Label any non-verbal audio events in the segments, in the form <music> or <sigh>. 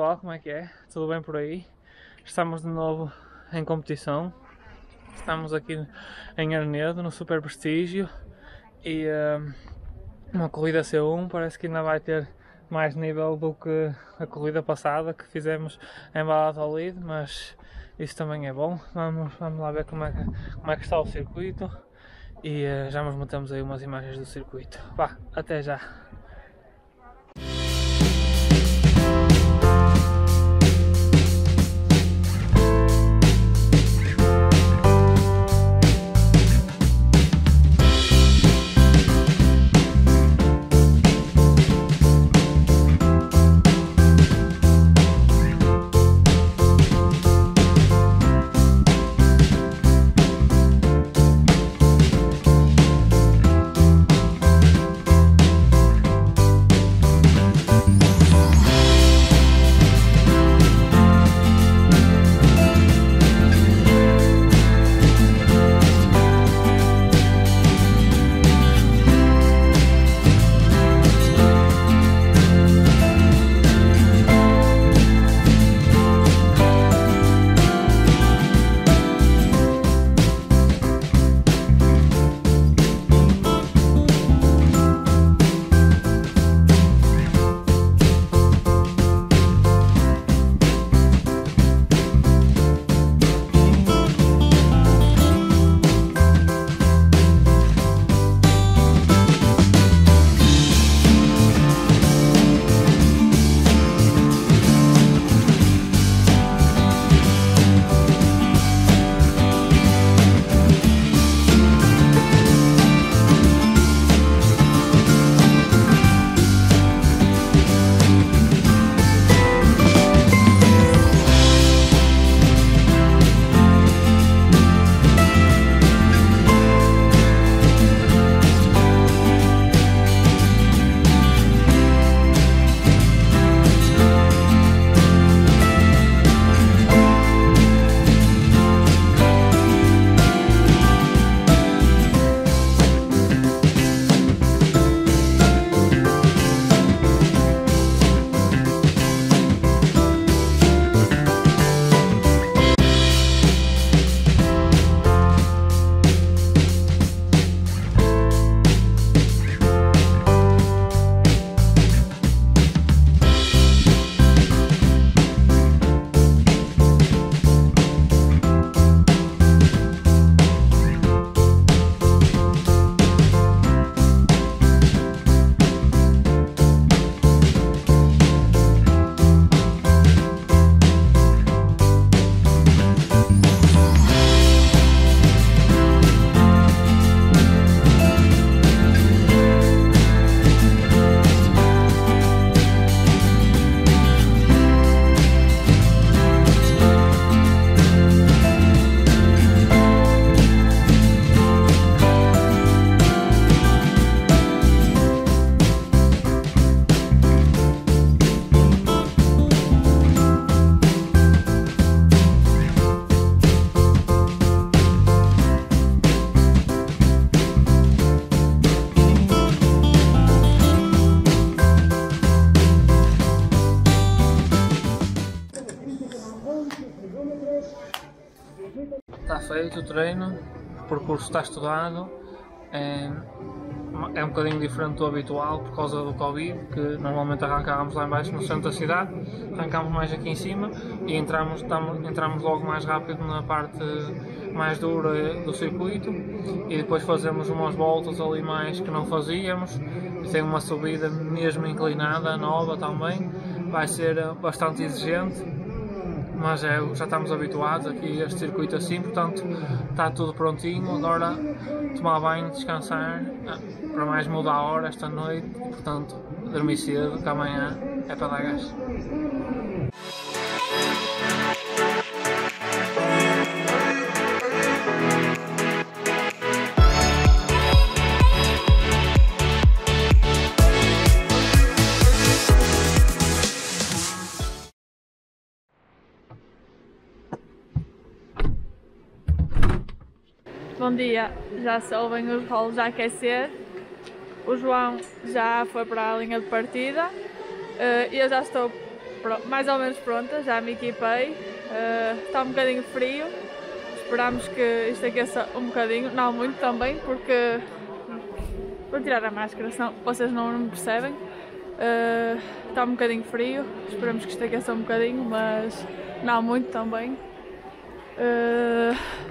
Pessoal, como é que é? Tudo bem por aí? Estamos de novo em competição. Estamos aqui em Arnedo, no Super Prestígio e uh, uma corrida C1 parece que ainda vai ter mais nível do que a corrida passada que fizemos em Valladolid, mas isso também é bom. Vamos, vamos lá ver como é, que, como é que está o circuito e uh, já nos metemos aí umas imagens do circuito. Vá, até já! Feito o treino, o percurso está estudado, é, é um bocadinho diferente do habitual por causa do Covid, que normalmente arrancávamos lá embaixo no centro da cidade, arrancámos mais aqui em cima e entramos, estamos, entramos logo mais rápido na parte mais dura do circuito e depois fazemos umas voltas ali mais que não fazíamos, tem uma subida mesmo inclinada, nova também, vai ser bastante exigente mas é, já estamos habituados aqui a este circuito assim, portanto está tudo prontinho, agora tomar banho, descansar, ah, para mais mudar a hora esta noite, portanto dormir cedo, que amanhã é para dar gás. Bom dia, já se ouvem os rolos a aquecer. O João já foi para a linha de partida. Eh, eu já estou mais ou menos pronta, já me equipei. Uh, está um bocadinho frio, esperamos que isto aqueça um bocadinho, não muito também, porque vou tirar a máscara, senão vocês não me percebem. Uh, está um bocadinho frio, esperamos que isto aqueça um bocadinho, mas não muito também. Uh,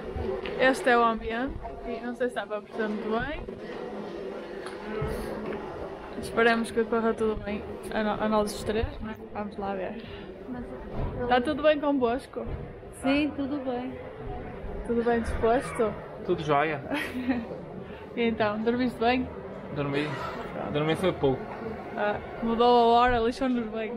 este é o ambiente e não sei se está para perceber muito bem. Esperemos que corra tudo bem a, no, a nós os três, né? Vamos lá ver. Está tudo bem convosco? Sim, tudo bem. Tudo bem disposto? Tudo jóia. <laughs> então, dormiste bem? Dormi. Dormi foi pouco. Ah, mudou a hora, lixou-nos bem.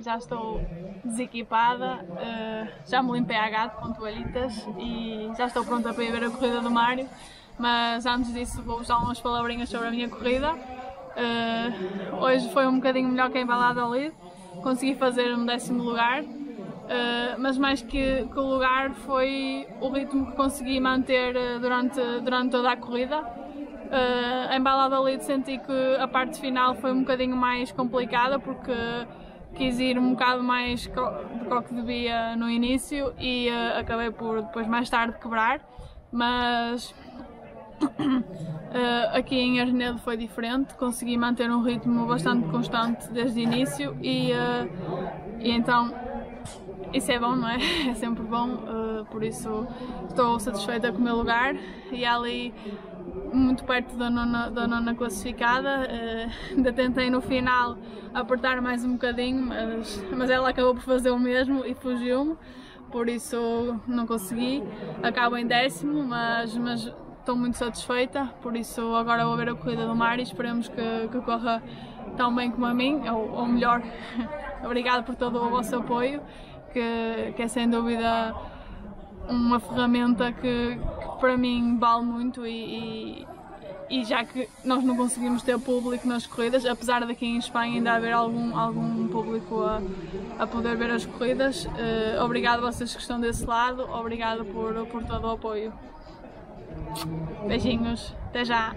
Já estou desequipada, uh, já me limpei a gato com toalhitas e já estou pronta para ir ver a corrida do Mário. Mas antes disso vou dar umas palavrinhas sobre a minha corrida. Uh, hoje foi um bocadinho melhor que a embalada ali, consegui fazer um décimo lugar, uh, mas mais que, que, o lugar foi o ritmo que consegui manter durante, durante toda a corrida. Uh, a embalada ali senti que a parte final foi um bocadinho mais complicada porque quis ir um bocado mais do que devia no início e uh, acabei por depois mais tarde quebrar, mas uh, <coughs> aqui em Arnedo foi diferente, consegui manter um ritmo bastante constante desde o início e, uh, e então isso é bom, não é? <laughs> É sempre bom, por isso estou satisfeita com o meu lugar e ali muito perto da nona, da nona classificada. Uh, ainda tentei no final apertar mais um bocadinho, mas, mas ela acabou por fazer o mesmo e fugiu-me, por isso não consegui. Acabo em décimo, mas, mas estou muito satisfeita, por isso agora vou ver a corrida do mar e esperemos que, que corra tão bem como a mim, ou, ou melhor. <laughs> Obrigado por todo o vosso apoio, que, que é sem dúvida uma ferramenta que, que para mim vale muito e, e, e, já que nós não conseguimos ter público nas corridas, apesar de aqui em Espanha ainda haver algum, algum público a, a poder ver as corridas, uh, obrigado a vocês que estão desse lado, obrigado por, por todo o apoio. Beijinhos, até já!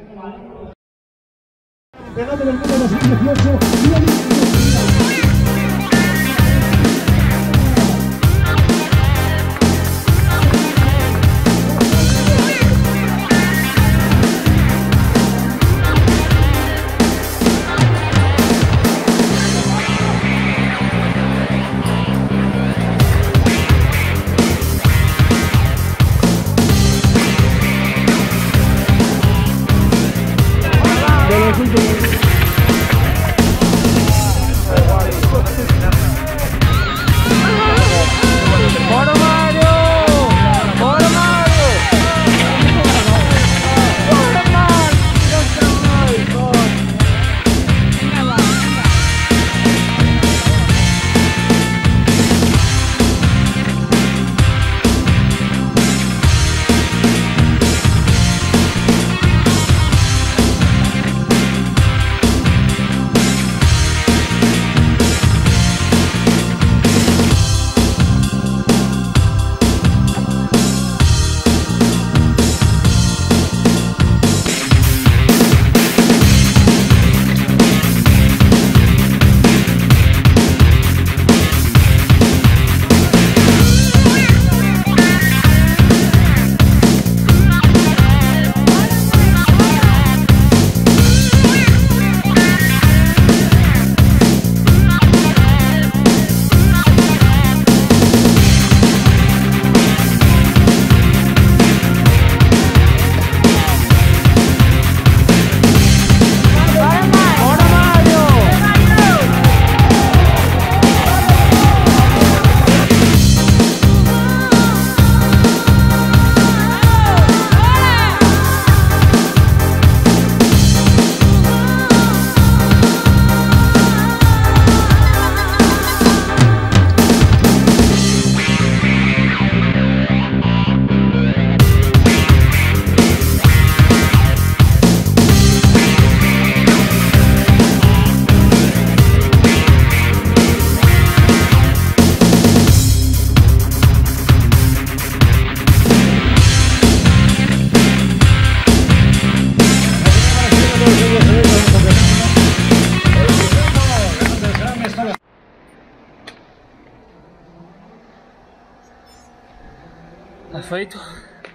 Feito.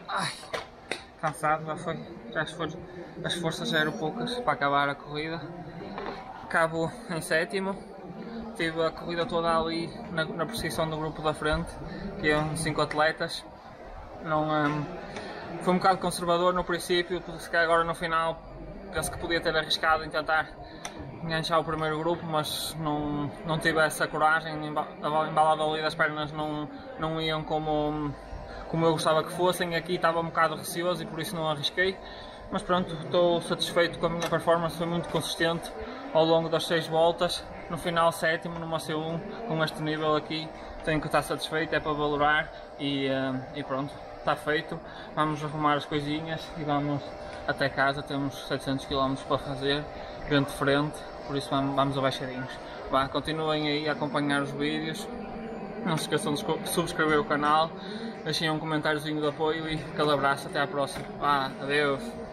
Ai, cansado, já foi. Já as, for as forças já eram poucas para acabar a corrida. Acabo em sétimo. Tive a corrida toda ali na, na posição do grupo da frente, que iam 5 atletas. Não, um, foi um bocado conservador no princípio, se calhar agora no final penso que podia ter arriscado em tentar enganchar o primeiro grupo, mas não, não tive essa coragem, embalado ali das pernas não, não iam como, como eu gostava que fossem, aqui estava um bocado receoso e por isso não arrisquei, mas pronto, estou satisfeito com a minha performance, foi muito consistente ao longo das seis voltas, no final sétimo numa C1, com este nível aqui, tenho que estar satisfeito, é para valorar e, uh, e pronto, está feito, vamos arrumar as coisinhas e vamos até casa, temos 700 km para fazer, de frente, por isso vamos, vamos abaixadinhos. Vá, continuem aí a acompanhar os vídeos, não se esqueçam de subscrever o canal, deixem um comentáriozinho de apoio e aquele abraço, até à próxima. Vá, adeus!